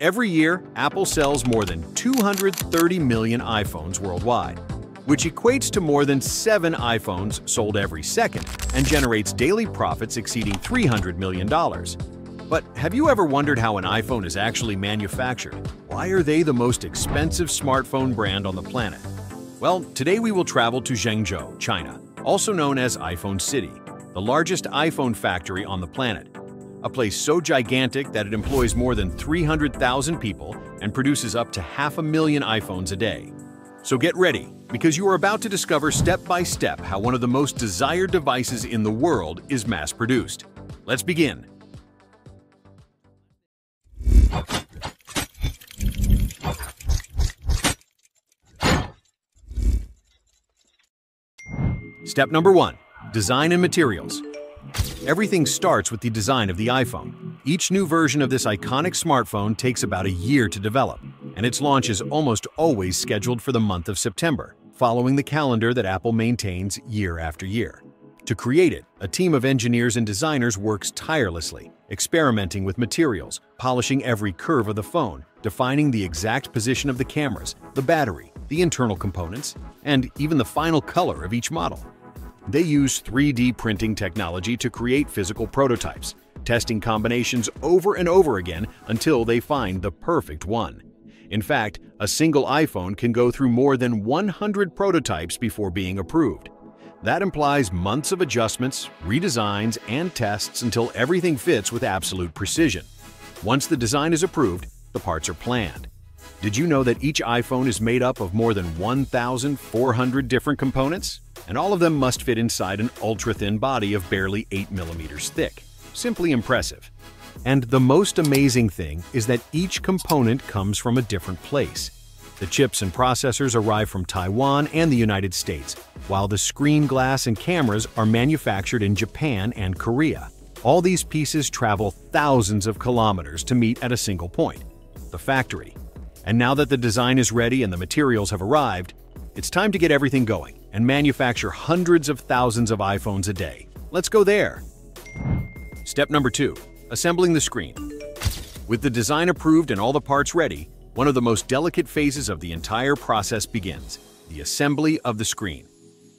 Every year, Apple sells more than 230 million iPhones worldwide, which equates to more than 7 iPhones sold every second and generates daily profits exceeding $300 million. But have you ever wondered how an iPhone is actually manufactured? Why are they the most expensive smartphone brand on the planet? Well, today we will travel to Zhengzhou, China, also known as iPhone City, the largest iPhone factory on the planet. A place so gigantic that it employs more than 300,000 people and produces up to half a million iPhones a day. So get ready, because you are about to discover step by step how one of the most desired devices in the world is mass produced. Let's begin. Step number one, design and materials. Everything starts with the design of the iPhone. Each new version of this iconic smartphone takes about a year to develop, and its launch is almost always scheduled for the month of September, following the calendar that Apple maintains year after year. To create it, a team of engineers and designers works tirelessly, experimenting with materials, polishing every curve of the phone, defining the exact position of the cameras, the battery, the internal components, and even the final color of each model. They use 3D printing technology to create physical prototypes, testing combinations over and over again until they find the perfect one. In fact, a single iPhone can go through more than 100 prototypes before being approved. That implies months of adjustments, redesigns, and tests until everything fits with absolute precision. Once the design is approved, the parts are planned. Did you know that each iPhone is made up of more than 1,400 different components? And all of them must fit inside an ultra-thin body of barely 8 millimeters thick. Simply impressive. And the most amazing thing is that each component comes from a different place. The chips and processors arrive from Taiwan and the United States, while the screen glass and cameras are manufactured in Japan and Korea. All these pieces travel thousands of kilometers to meet at a single point, the factory. And now that the design is ready and the materials have arrived, it's time to get everything going and manufacture hundreds of thousands of iPhones a day. Let's go there. Step number two, assembling the screen. With the design approved and all the parts ready, one of the most delicate phases of the entire process begins, the assembly of the screen.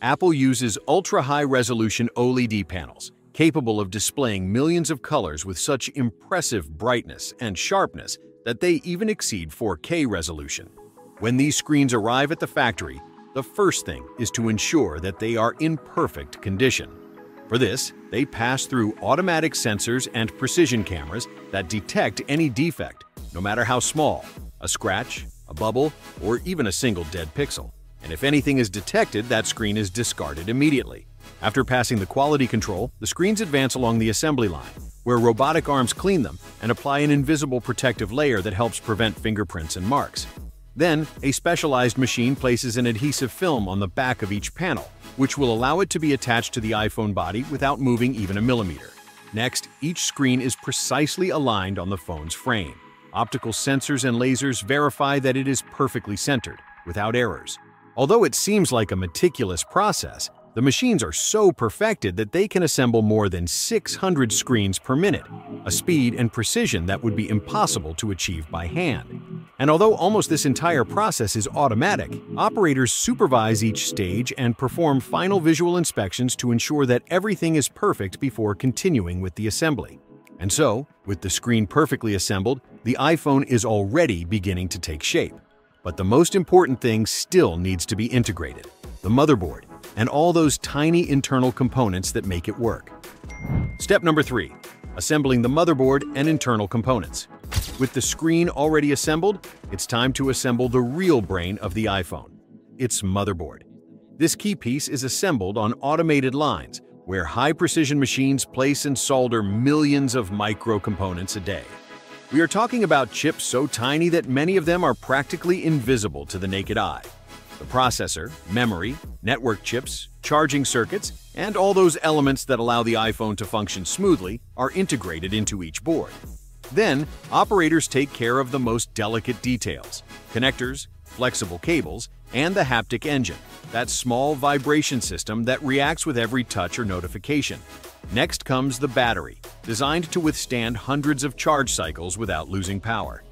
Apple uses ultra-high-resolution OLED panels, capable of displaying millions of colors with such impressive brightness and sharpness that they even exceed 4K resolution. When these screens arrive at the factory, the first thing is to ensure that they are in perfect condition. For this, they pass through automatic sensors and precision cameras that detect any defect, no matter how small, a scratch, a bubble, or even a single dead pixel. And if anything is detected, that screen is discarded immediately. After passing the quality control, the screens advance along the assembly line, where robotic arms clean them and apply an invisible protective layer that helps prevent fingerprints and marks. Then, a specialized machine places an adhesive film on the back of each panel, which will allow it to be attached to the iPhone body without moving even a millimeter. Next, each screen is precisely aligned on the phone's frame. Optical sensors and lasers verify that it is perfectly centered, without errors. Although it seems like a meticulous process, the machines are so perfected that they can assemble more than 600 screens per minute, a speed and precision that would be impossible to achieve by hand. And although almost this entire process is automatic, operators supervise each stage and perform final visual inspections to ensure that everything is perfect before continuing with the assembly. And so, with the screen perfectly assembled, the iPhone is already beginning to take shape. But the most important thing still needs to be integrated, the motherboard, and all those tiny internal components that make it work. Step number three, assembling the motherboard and internal components. With the screen already assembled, it's time to assemble the real brain of the iPhone, its motherboard. This key piece is assembled on automated lines, where high-precision machines place and solder millions of micro components a day. We are talking about chips so tiny that many of them are practically invisible to the naked eye. The processor, memory, network chips, charging circuits, and all those elements that allow the iPhone to function smoothly are integrated into each board. Then, operators take care of the most delicate details – connectors, flexible cables, and the haptic engine, that small vibration system that reacts with every touch or notification. Next comes the battery, designed to withstand hundreds of charge cycles without losing power.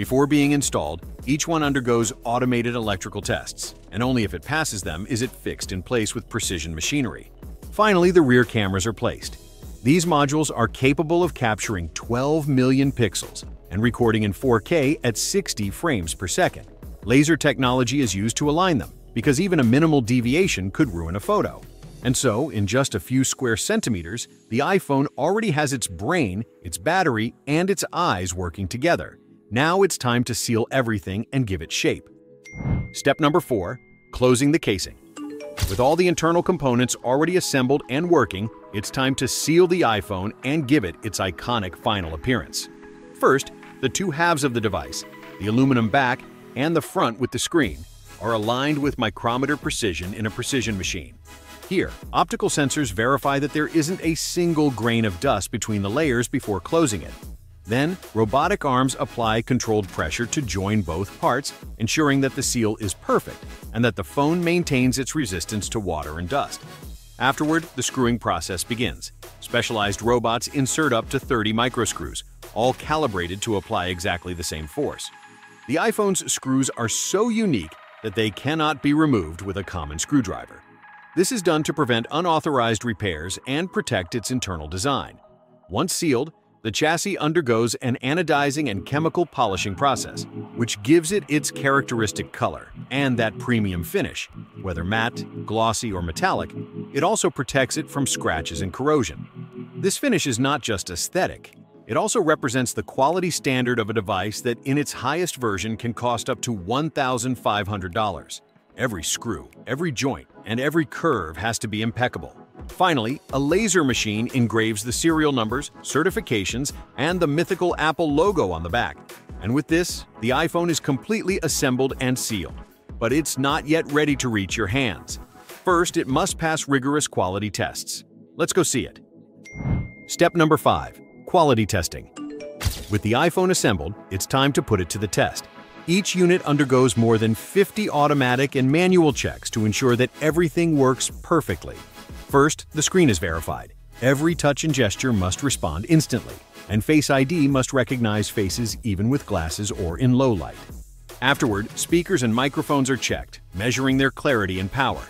Before being installed, each one undergoes automated electrical tests, and only if it passes them is it fixed in place with precision machinery. Finally, the rear cameras are placed. These modules are capable of capturing 12 million pixels and recording in 4K at 60 frames per second. Laser technology is used to align them, because even a minimal deviation could ruin a photo. And so, in just a few square centimeters, the iPhone already has its brain, its battery, and its eyes working together. Now it's time to seal everything and give it shape. Step number 4. Closing the casing. With all the internal components already assembled and working, it's time to seal the iPhone and give it its iconic final appearance. First, the two halves of the device, the aluminum back and the front with the screen, are aligned with micrometer precision in a precision machine. Here, optical sensors verify that there isn't a single grain of dust between the layers before closing it. Then, robotic arms apply controlled pressure to join both parts, ensuring that the seal is perfect and that the phone maintains its resistance to water and dust. Afterward, the screwing process begins. Specialized robots insert up to 30 microscrews, all calibrated to apply exactly the same force. The iPhone's screws are so unique that they cannot be removed with a common screwdriver. This is done to prevent unauthorized repairs and protect its internal design. Once sealed, the chassis undergoes an anodizing and chemical polishing process, which gives it its characteristic color and that premium finish. Whether matte, glossy, or metallic, it also protects it from scratches and corrosion. This finish is not just aesthetic, it also represents the quality standard of a device that in its highest version can cost up to $1,500. Every screw, every joint, and every curve has to be impeccable. Finally, a laser machine engraves the serial numbers, certifications, and the mythical Apple logo on the back. And with this, the iPhone is completely assembled and sealed. But it's not yet ready to reach your hands. First, it must pass rigorous quality tests. Let's go see it. Step number 5. Quality testing. With the iPhone assembled, it's time to put it to the test. Each unit undergoes more than 50 automatic and manual checks to ensure that everything works perfectly. First, the screen is verified. Every touch and gesture must respond instantly, and Face ID must recognize faces even with glasses or in low light. Afterward, speakers and microphones are checked, measuring their clarity and power.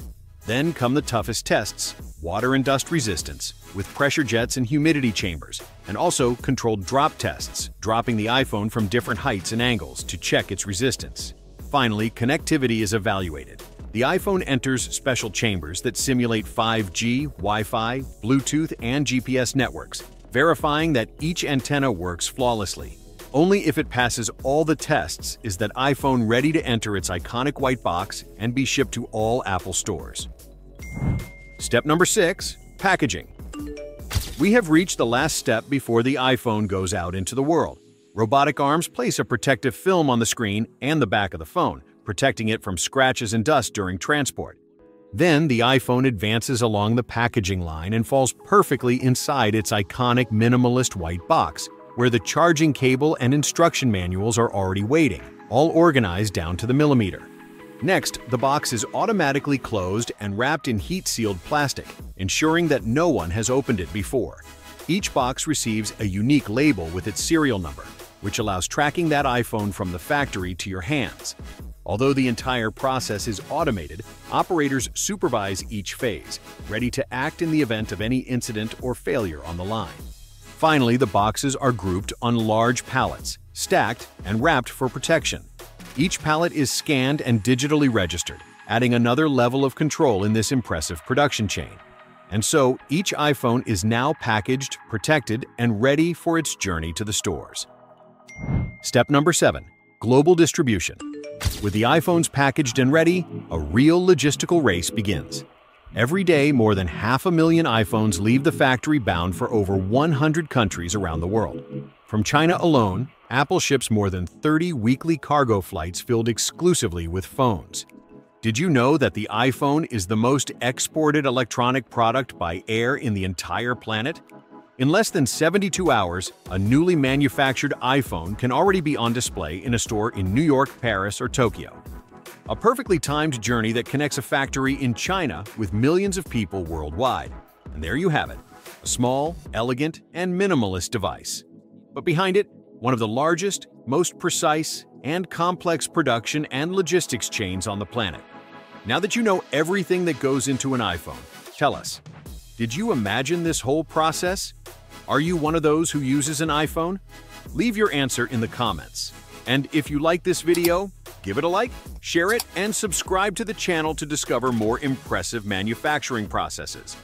Then come the toughest tests, water and dust resistance, with pressure jets and humidity chambers, and also controlled drop tests, dropping the iPhone from different heights and angles to check its resistance. Finally, connectivity is evaluated. The iPhone enters special chambers that simulate 5G, Wi-Fi, Bluetooth, and GPS networks, verifying that each antenna works flawlessly. Only if it passes all the tests is that iPhone ready to enter its iconic white box and be shipped to all Apple stores. Step number 6. Packaging. We have reached the last step before the iPhone goes out into the world. Robotic arms place a protective film on the screen and the back of the phone, protecting it from scratches and dust during transport. Then the iPhone advances along the packaging line and falls perfectly inside its iconic minimalist white box, where the charging cable and instruction manuals are already waiting, all organized down to the millimeter. Next, the box is automatically closed and wrapped in heat-sealed plastic, ensuring that no one has opened it before. Each box receives a unique label with its serial number, which allows tracking that iPhone from the factory to your hands. Although the entire process is automated, operators supervise each phase, ready to act in the event of any incident or failure on the line. Finally, the boxes are grouped on large pallets, stacked and wrapped for protection. Each pallet is scanned and digitally registered, adding another level of control in this impressive production chain. And so, each iPhone is now packaged, protected, and ready for its journey to the stores. Step number 7. Global Distribution With the iPhones packaged and ready, a real logistical race begins. Every day, more than half a million iPhones leave the factory bound for over 100 countries around the world. From China alone, Apple ships more than 30 weekly cargo flights filled exclusively with phones. Did you know that the iPhone is the most exported electronic product by air in the entire planet? In less than 72 hours, a newly manufactured iPhone can already be on display in a store in New York, Paris, or Tokyo. A perfectly timed journey that connects a factory in China with millions of people worldwide. And there you have it, a small, elegant, and minimalist device. But behind it, one of the largest, most precise, and complex production and logistics chains on the planet. Now that you know everything that goes into an iPhone, tell us, did you imagine this whole process? Are you one of those who uses an iPhone? Leave your answer in the comments. And if you like this video, give it a like, share it, and subscribe to the channel to discover more impressive manufacturing processes.